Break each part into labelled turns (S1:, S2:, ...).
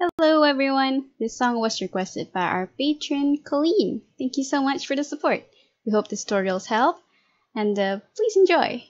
S1: Hello, everyone. This song was requested by our patron, Colleen. Thank you so much for the support. We hope this tutorials help, and uh, please enjoy.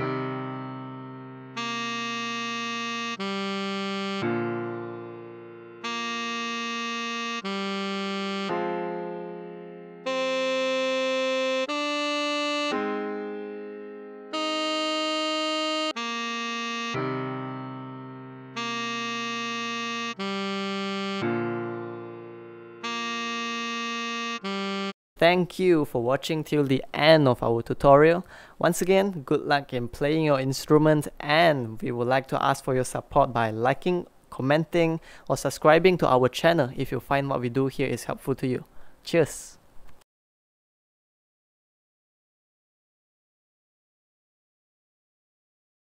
S2: Thank you. Thank you for watching till the end of our tutorial. Once again, good luck in playing your instrument and we would like to ask for your support by liking, commenting or subscribing to our channel if you find what we do here is helpful to you. Cheers!